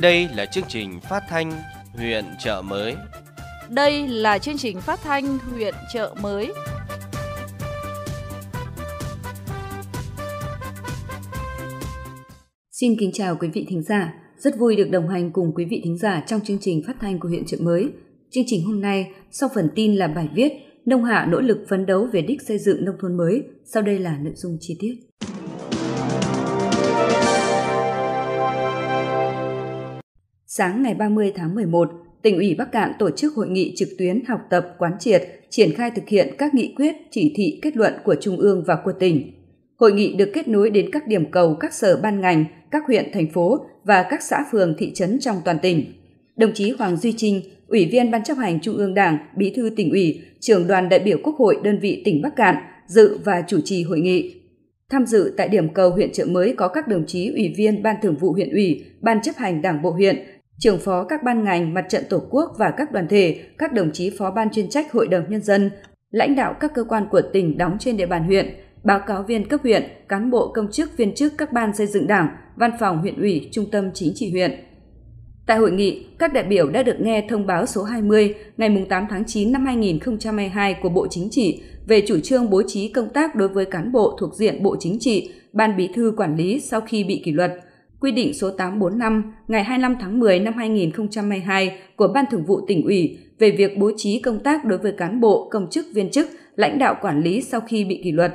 Đây là chương trình phát thanh huyện chợ mới. Đây là chương trình phát thanh huyện chợ mới. Xin kính chào quý vị thính giả. Rất vui được đồng hành cùng quý vị thính giả trong chương trình phát thanh của huyện chợ mới. Chương trình hôm nay, sau phần tin là bài viết Nông Hạ nỗ lực phấn đấu về đích xây dựng nông thôn mới. Sau đây là nội dung chi tiết. Sáng ngày 30 tháng 11, tỉnh ủy Bắc Cạn tổ chức hội nghị trực tuyến học tập quán triệt, triển khai thực hiện các nghị quyết, chỉ thị, kết luận của Trung ương và của tỉnh. Hội nghị được kết nối đến các điểm cầu các sở ban ngành, các huyện, thành phố và các xã phường, thị trấn trong toàn tỉnh. Đồng chí Hoàng Duy Trinh, Ủy viên Ban chấp hành Trung ương Đảng, Bí thư tỉnh ủy, trưởng đoàn đại biểu Quốc hội đơn vị tỉnh Bắc Cạn dự và chủ trì hội nghị. Tham dự tại điểm cầu huyện Trợ Mới có các đồng chí ủy viên Ban Thường vụ huyện ủy, Ban chấp hành Đảng bộ huyện, trưởng phó các ban ngành, mặt trận Tổ quốc và các đoàn thể, các đồng chí phó ban chuyên trách Hội đồng Nhân dân, lãnh đạo các cơ quan của tỉnh đóng trên địa bàn huyện, báo cáo viên cấp huyện, cán bộ công chức viên chức các ban xây dựng đảng, văn phòng huyện ủy, trung tâm chính trị huyện. Tại hội nghị, các đại biểu đã được nghe thông báo số 20 ngày 8 tháng 9 năm 2022 của Bộ Chính trị về chủ trương bố trí công tác đối với cán bộ thuộc diện Bộ Chính trị, Ban Bí thư quản lý sau khi bị kỷ luật – quy định số 845 ngày 25 tháng 10 năm 2022 của Ban Thường vụ tỉnh ủy về việc bố trí công tác đối với cán bộ, công chức, viên chức, lãnh đạo quản lý sau khi bị kỷ luật.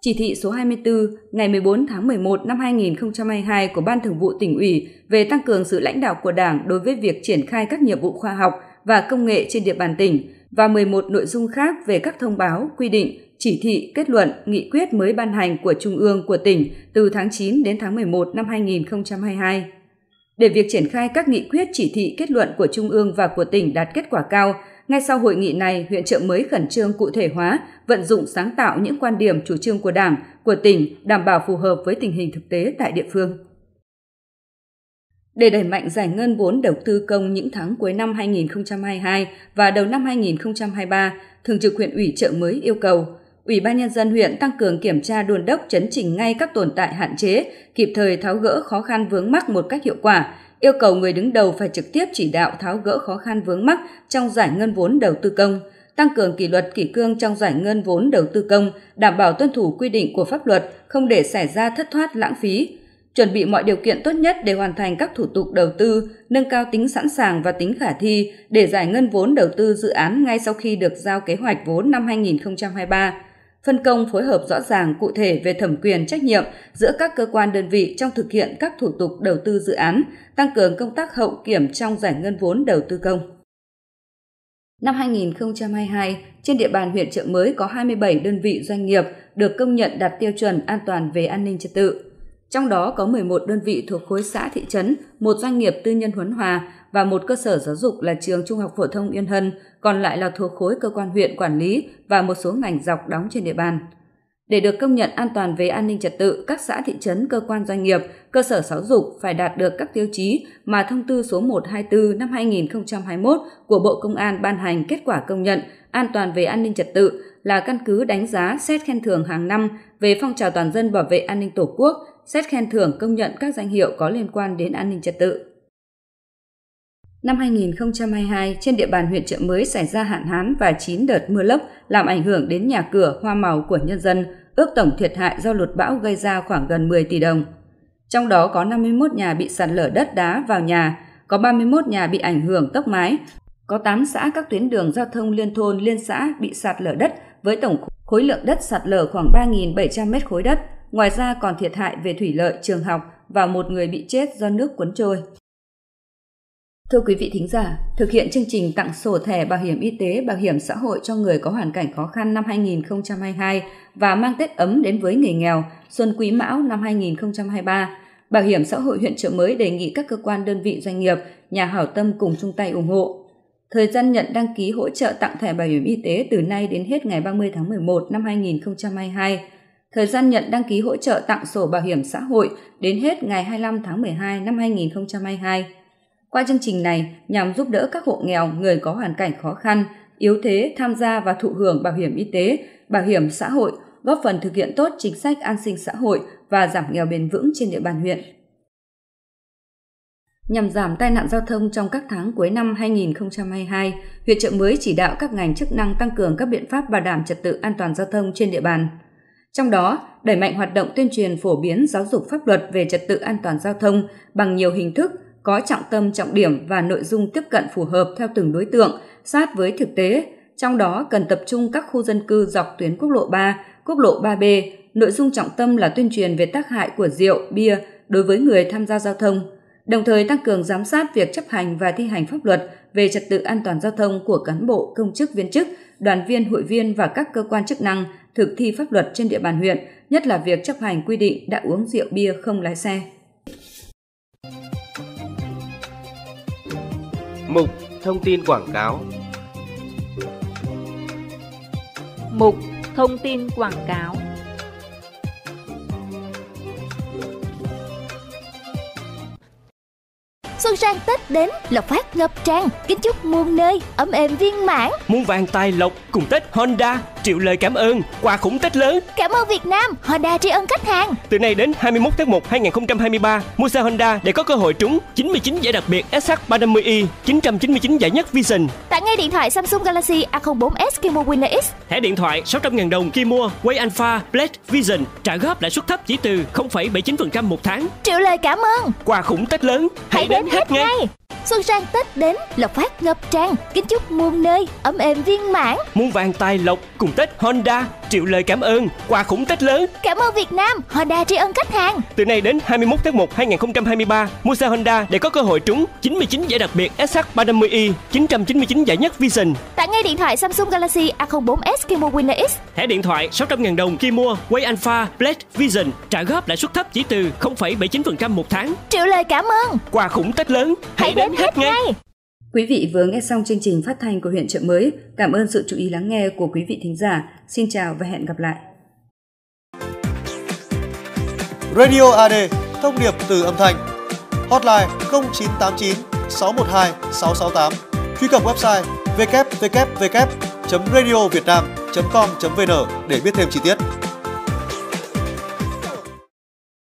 Chỉ thị số 24 ngày 14 tháng 11 năm 2022 của Ban Thường vụ tỉnh ủy về tăng cường sự lãnh đạo của Đảng đối với việc triển khai các nhiệm vụ khoa học và công nghệ trên địa bàn tỉnh và 11 nội dung khác về các thông báo, quy định, chỉ thị, kết luận, nghị quyết mới ban hành của Trung ương của tỉnh từ tháng 9 đến tháng 11 năm 2022. Để việc triển khai các nghị quyết chỉ thị kết luận của Trung ương và của tỉnh đạt kết quả cao, ngay sau hội nghị này, huyện trợ mới khẩn trương cụ thể hóa, vận dụng sáng tạo những quan điểm chủ trương của Đảng, của tỉnh, đảm bảo phù hợp với tình hình thực tế tại địa phương. Để đẩy mạnh giải ngân vốn đầu tư công những tháng cuối năm 2022 và đầu năm 2023, Thường trực huyện ủy chợ mới yêu cầu Ủy ban Nhân dân huyện tăng cường kiểm tra đôn đốc chấn chỉnh ngay các tồn tại hạn chế, kịp thời tháo gỡ khó khăn vướng mắc một cách hiệu quả, yêu cầu người đứng đầu phải trực tiếp chỉ đạo tháo gỡ khó khăn vướng mắc trong giải ngân vốn đầu tư công, tăng cường kỷ luật kỷ cương trong giải ngân vốn đầu tư công, đảm bảo tuân thủ quy định của pháp luật, không để xảy ra thất thoát lãng phí, chuẩn bị mọi điều kiện tốt nhất để hoàn thành các thủ tục đầu tư, nâng cao tính sẵn sàng và tính khả thi để giải ngân vốn đầu tư dự án ngay sau khi được giao kế hoạch vốn năm 2023 phân công phối hợp rõ ràng cụ thể về thẩm quyền trách nhiệm giữa các cơ quan đơn vị trong thực hiện các thủ tục đầu tư dự án, tăng cường công tác hậu kiểm trong giải ngân vốn đầu tư công. Năm 2022, trên địa bàn huyện Trợ Mới có 27 đơn vị doanh nghiệp được công nhận đạt tiêu chuẩn an toàn về an ninh trật tự. Trong đó có 11 đơn vị thuộc khối xã thị trấn, một doanh nghiệp tư nhân Huấn Hòa và một cơ sở giáo dục là trường Trung học phổ thông Yên Hân, còn lại là thuộc khối cơ quan huyện quản lý và một số ngành dọc đóng trên địa bàn. Để được công nhận an toàn về an ninh trật tự, các xã thị trấn, cơ quan doanh nghiệp, cơ sở giáo dục phải đạt được các tiêu chí mà thông tư số 124 năm 2021 của Bộ Công an ban hành kết quả công nhận an toàn về an ninh trật tự là căn cứ đánh giá xét khen thưởng hàng năm về phong trào toàn dân bảo vệ an ninh Tổ quốc, xét khen thưởng công nhận các danh hiệu có liên quan đến an ninh trật tự. Năm 2022, trên địa bàn huyện Trợ Mới xảy ra hạn hán và 9 đợt mưa lốc làm ảnh hưởng đến nhà cửa, hoa màu của nhân dân, ước tổng thiệt hại do lụt bão gây ra khoảng gần 10 tỷ đồng. Trong đó có 51 nhà bị sạt lở đất đá vào nhà, có 31 nhà bị ảnh hưởng tốc mái, có 8 xã các tuyến đường giao thông liên thôn liên xã bị sạt lở đất với tổng khối lượng đất sạt lở khoảng 3.700 mét khối đất. Ngoài ra còn thiệt hại về thủy lợi, trường học và một người bị chết do nước cuốn trôi. Thưa quý vị thính giả, thực hiện chương trình tặng sổ thẻ bảo hiểm y tế, bảo hiểm xã hội cho người có hoàn cảnh khó khăn năm 2022 và mang Tết ấm đến với người nghèo Xuân Quý Mão năm 2023, Bảo hiểm xã hội huyện Trợ Mới đề nghị các cơ quan đơn vị doanh nghiệp, nhà hảo tâm cùng chung tay ủng hộ. Thời gian nhận đăng ký hỗ trợ tặng thẻ bảo hiểm y tế từ nay đến hết ngày 30 tháng 11 năm 2022. Thời gian nhận đăng ký hỗ trợ tặng sổ bảo hiểm xã hội đến hết ngày 25 tháng 12 năm 2022 qua chương trình này nhằm giúp đỡ các hộ nghèo, người có hoàn cảnh khó khăn, yếu thế tham gia và thụ hưởng bảo hiểm y tế, bảo hiểm xã hội, góp phần thực hiện tốt chính sách an sinh xã hội và giảm nghèo bền vững trên địa bàn huyện. Nhằm giảm tai nạn giao thông trong các tháng cuối năm 2022, huyện Trợ Mới chỉ đạo các ngành chức năng tăng cường các biện pháp bảo đảm trật tự an toàn giao thông trên địa bàn. Trong đó, đẩy mạnh hoạt động tuyên truyền phổ biến giáo dục pháp luật về trật tự an toàn giao thông bằng nhiều hình thức có trọng tâm trọng điểm và nội dung tiếp cận phù hợp theo từng đối tượng, sát với thực tế, trong đó cần tập trung các khu dân cư dọc tuyến quốc lộ 3, quốc lộ 3B, nội dung trọng tâm là tuyên truyền về tác hại của rượu, bia đối với người tham gia giao thông, đồng thời tăng cường giám sát việc chấp hành và thi hành pháp luật về trật tự an toàn giao thông của cán bộ, công chức viên chức, đoàn viên, hội viên và các cơ quan chức năng thực thi pháp luật trên địa bàn huyện, nhất là việc chấp hành quy định đã uống rượu bia không lái xe. Mục Thông tin quảng cáo Mục Thông tin quảng cáo Xuân sang Tết đến, lộc phát ngập tràn, kính chúc muôn nơi ấm êm viên mãn. Muôn vàng tài lộc cùng Tết Honda triệu lời cảm ơn, quà khủng Tết lớn. Cảm ơn Việt Nam, Honda tri ân khách hàng. Từ nay đến 21 tháng 1 2023, mua xe Honda để có cơ hội trúng 99 giải đặc biệt SH350i, 999 giải nhất Vision. Tặng ngay điện thoại Samsung Galaxy A04s khi mua Winner X. Thẻ điện thoại 600.000 đồng khi mua Way Alpha Blade Vision, trả góp lãi suất thấp chỉ từ 0,79% một tháng. Triệu lời cảm ơn. Quà khủng Tết lớn, Hãy đến hết ngay. Xuân sang Tết đến, lộc phát ngập tràn, kính chúc muôn nơi ấm êm viên mãn. Muôn vàng tài lộc cùng Tết Honda triệu lời cảm ơn, quà khủng Tết lớn. Cảm ơn Việt Nam, Honda tri ân khách hàng. Từ nay đến 21 tháng 1 2023, mua xe Honda để có cơ hội trúng 99 giải đặc biệt SH350i, 999 giải nhất Vision. Tặng ngay điện thoại Samsung Galaxy A04s khi mua Winner X. Thẻ điện thoại 600.000 đồng khi mua Way Alpha Blade Vision, trả góp lãi suất thấp chỉ từ 0,79% một tháng. Triệu lời cảm ơn. Quà khủng Tết lớn, Hãy đến hết ngay. Quý vị vừa nghe xong chương trình phát thanh của huyện Trợ Mới. Cảm ơn sự chú ý lắng nghe của quý vị thính giả. Xin chào và hẹn gặp lại. Radio AD, thông điệp từ âm thanh. Hotline 0989 612 668. Truy cập website www.radiovietnam.com.vn để biết thêm chi tiết.